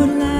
would last.